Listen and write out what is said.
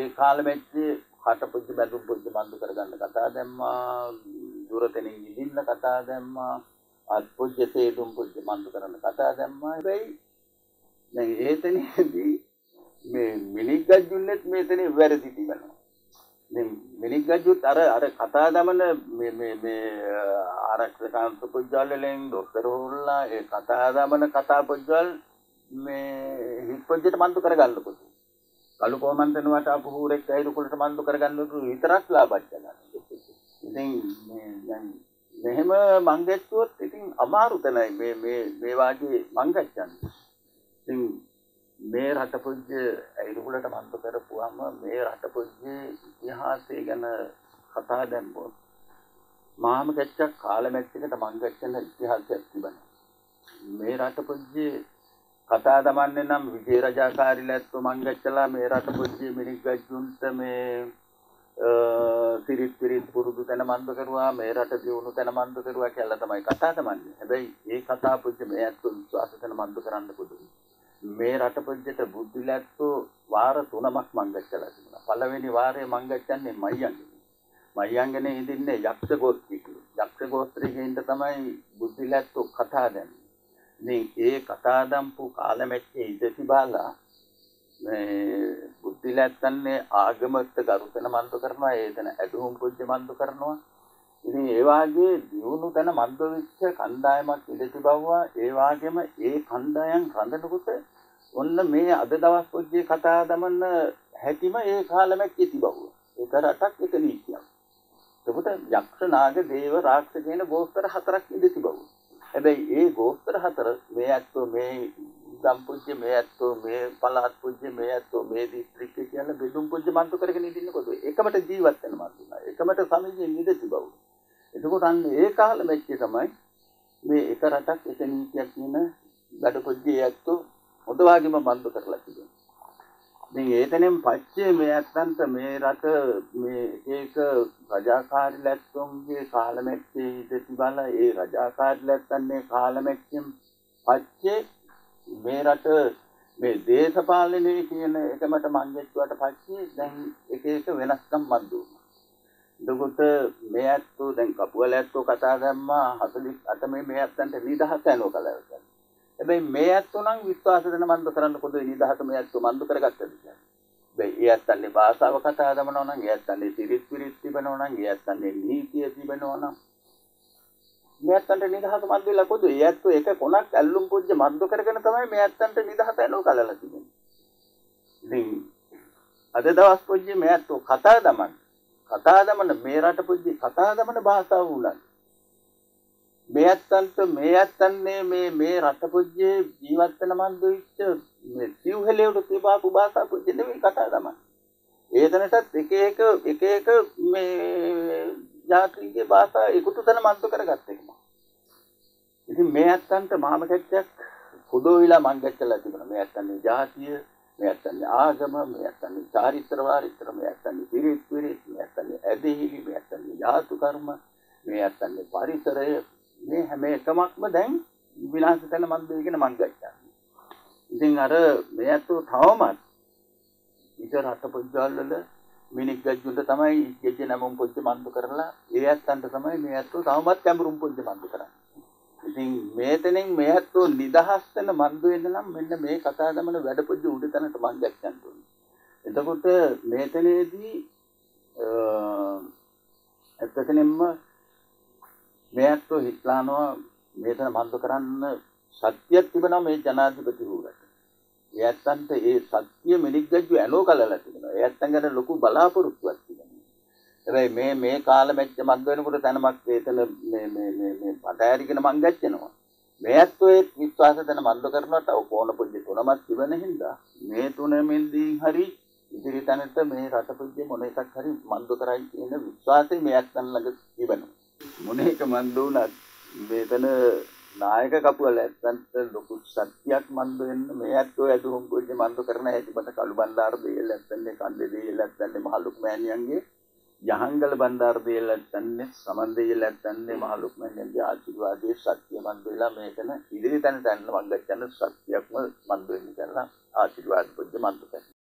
ඒ කාලෙමැච්චේ කට පුජ්ජ බැඳුම් පුජ්ජ මන්දු කරගන්න කතා දැම්මා දුරතනින් ඉදින්න කතා දැම්මා අත් පුජ්ජ සේදුම් පුජ්ජ මන්දු කරන්න කතා දැම්මා. හැබැයි දැන් ඒතනදී මේ මිනික් ගජ්ජුන්නෙත් මේතනේ වැරදි තිබෙනවා. දැන් මිනික් ගජ්ජුත් අර අර කතා දමන මේ මේ මේ ආරක්ෂක අංශ පුජ්ජල් වලින් දොස්තර හොල්ලා ඒ කතා දමන කතා පුජ්ජල් මේ හිත් පුජ්ජට මන්දු කරගන්න පුතු කළු කොමන්තනුවට අපු හූරෙක් ඇහිරු කුලට මන්දු කරගන්න විතරක් ලාභච්ච ගන්න. ඉතින් මේ දැන් මෙහෙම මං ගැච්චුවොත් ඉතින් අමාරු තැනයි මේ මේ මේ වාගේ මං ගැච්චන්නේ. ඉතින් මේ රටපුජ්‍ය ඇයිරුකුලට මන්තු කරපුවාම මේ රටපුජ්‍ය ඉතිහාසය ගැන කතා දැම්බොත් මාම ගැච්චක් කාලමැච්චකට මං ගැච්චන ඉතිහාසයක් තිබෙනවා. මේ රටපුජ්‍ය කතා දමන්නේ නම් විජේ රජාකාරී ලැත්තු මං ගැච්චලා මේ රටපුජ්‍ය මිනික් ගජ්ජුන්ට මේ සිරිත් පිරිත් පුරුදු තැන මන්ද කරුවා මේ රට දියුණු තැන මන්ද කරුවා කියලා තමයි කතා තමන්නේ. හැබැයි ඒ කතා පුජ්‍ය මේ ඇත්තු විශ්වාස තැන මන්ද කරන්න පුළුවන්. මේ රට පුජ්‍යට බුද්ධි ලැත්තෝ වාර තුනමක් මං ගච්ඡලා තිබුණා. පළවෙනි වාරේ මං ගච්ඡන්නේ මයංගනේ. මයංගනේ ඉඳින්නේ යක්ෂ ගෝත්‍රිකලු. යක්ෂ ගෝත්‍රිකෙන්ද තමයි බුද්ධි ලැත්තෝ කතා දැන්නේ. ඉතින් ඒ කතා දම්පු කාලමැච්චේ ඉඳති බාලා මේ බුද්ධි ලැත්තන්නේ ආගමත් ගරුතන මන්ද කරනවා ඒතන ඇදුම් පුජ්‍ය මන්ද කරනවා. ඉතින් ඒ වාගේ දියුණු තැන මන්ද වෙච්ච කණ්ඩායමක් ඉඳති බවවා. ඒ වාගේම ඒ කණ්ඩායම් රඳනකොට ඔන්න මේ අද දවස් පොජ්ජේ කතා දමන්න හැටිම ඒ කාලමැච්චේ තිබවුව ඒක රටක් එක නීතියක්. එතකොට යක්ෂ නාග දේව රාක්ෂස කියන ගෝස්තර හතරක් ඉඳති බවුව. හැබැයි ඒ ගෝස්තර හතර මේ ඇත්තෝ මේ සම්පූජ්‍ය මේ ඇත්තෝ මේ පළාත් පූජ්‍ය මේ ඇත්තෝ මේ දිස්ත්‍රික්කය කියලා බෙදුම් පූජ්‍ය මන්තු කරගෙන ඉඳින්න කොහොමද එකමට ජීවත් වෙන මන්තුනා එකමට සමගියෙන් ඉඳති බව. එතකොට අන්න ඒ කාලෙ මෙච්චි තමයි මේ එක රටක් එක නීතියක් කියන බඩ පූජ්‍ය ඇත්තෝ හොඳ වගේම මන්තු කරලා තිබෙනවා ඉතින් ඒතනෙන් පස්සේ මේ ඇත්තන්ට මේ රට මේ එක රජාකාරී ලැත්තොන්ගේ කාලමැච්චේ ඉඳති බල ඒ රජාකාරී ලැත්තන්නේ කාලමැච්චෙන් පස්සේ මේ රට මේ දේශපාලනය කියන එකමට මංගෙච්චුවට පස්සේ දැන් එක එක වෙනස්කම් මන් දුන්නා. එතකොට මේ ඇත්තෝ දැන් කපුවල ඇත්තෝ කතා දැම්මා 48 මේ මේ ඇත්තන්ට නිදහස යනවා කියලා කියනවා. හැබැයි මේ ඇත්තෝ නම් විශ්වාස දෙන මන්ද කරන්න පොදු නිදහස මේ ඇත්තෝ මන්ද කරගත්තද කියලා. හැබැයි ඒ ඇත්තන්ගේ භාෂාව කතා දමනවා නම් ඒ ඇත්තන්ගේ සිරිත් පිරිත් තිබෙනවා නම් ඒ ඇත්තන්ගේ නීතිය තිබෙනවා නම් මේ ඇත්තන්ට නිදහස මන්ද වෙලා පොදු ඒ ඇත්තෝ එක කොනක් ඇල්ලුම් පුජ්‍ය මන්ද කරගෙන තමයි මේ ඇත්තන්ට නිදහස එනෝ කලලා තිබෙන්නේ. ඉතින් අද දවස් පුජ්‍ය මේ ඇත්තෝ කතා දමන කතා දමන මේ රට පුජ්‍ය කතා දමන භාෂාව උනන්නේ මේ ඇත්තන්ට මේ ඇත්තන්නේ මේ මේ රට පුජ්ජේ ජීවත් වෙන මන්ද වෙච්ච මේ සිව්හෙලයට තිබාපු භාෂා පුජ්ජ නෙවෙයි කතා තමයි. ඒතනටත් එක එක එක එක මේ ජාතිගේ භාෂා එකතු තැන මන්ද කරගත්ත එකම. ඉතින් මේ ඇත්තන්ට මාම කැච්චක් පොදෝ විලා මං ගැච්චලා තිබුණා. මේ ඇත්තන්නේ ජාතිය, මේ ඇත්තන්නේ ආගම, මේ ඇත්තන්නේ චාරිත්‍ර වාරිත්‍ර, මේ ඇත්තන්නේ පිරිත් පිරිත්, මේ ඇත්තන්නේ ඇදහිලි, මේ ඇත්තන්නේ යාතු කර්ම, මේ ඇත්තන්නේ පරිසරය මේ හැම එකමක්ම දැන් විනාශ තැන මන් දෙගෙන මං ගත්තා. ඉතින් අර මේ අතෝ තවමත් ඉත රට පොජ්ජල් වල මිනික් ගජ්ජුන්ට තමයි ඉච්චෙච්ච නමුම් පොජ්ජ මන්දු කරලා ඒ ඇත්තන්ට තමයි මේ අතෝ තවමත් කැඹුරුම් පොජ්ජ මන්දු කරන්නේ. ඉතින් මේතෙනින් මේ අතෝ නිදහස් වෙන මන්දු වෙන්න නම් මෙන්න මේ කතා දමන වැඩ පොජ්ජ උඩ තැනට මං ගච්ඡන්න ඕනේ. එතකොට මේතනේදී ඇත්තටම මේ ඇත්තෝ හිටලානවා මේතන මන්ද කරන්න සත්‍යයක් තිබෙනවා මේ ජනාධිපති හුරට. ඒ ඇත්තන්ට ඒ සත්‍ය මිනිග්ගජ්ජු ඇනෝ කලලා තිබෙනවා. ඒ ඇත්තන් ගැන ලොකු බලාපොරොත්තුවක් තිබෙනවා. හැබැයි මේ මේ කාලෙ මෙච්ච මන්ද වෙනකොට තනමක් ඒතන මේ මේ මේ මේ පටහැරිගෙන මං ගැච්චෙනවා. මේ ඇත්තෝ ඒ විශ්වාස තන මන්ද කරනට ඔය කොන පොඩි තුනමක් තිබෙන හින්දා මේ තුනෙමින්දී හරි ඉදිරි තැනට මේ රට පුජ්‍ය මොන එකක් හරි මන්ද කරයි කියන විශ්වාසය මේ ඇත්තන් ළඟ තිබෙනවා. මොනේක මන්ද වුණත් මේතන නායක කපුවල ඇත්තන්ට ලොකු සත්‍යයක් මන්ද වෙන්න මේ ඇත්තෝ ඇදුම් පුජ්‍ය මන්ද කරන හැටි මත කළු බණ්ඩාර දෙයල ඇත්තන්නේ කන්දේ දෙයල ඇත්තන්නේ මහලුක් මෑණියන්ගේ යහංගල බණ්ඩාර දෙයල ඇත්තන්නේ සමන් දෙයල ඇත්තන්නේ මහලුක් මෑණියන්ගේ ආශිර්වාදයේ සත්‍ය මන්ද වෙලා මේකන ඉදිරි තැනට යන්න මං ගච්ඡන සත්‍යයක්ම මන්ද වෙන්න කියලා ආශිර්වාද පුජ්‍ය මන්ද කරනවා.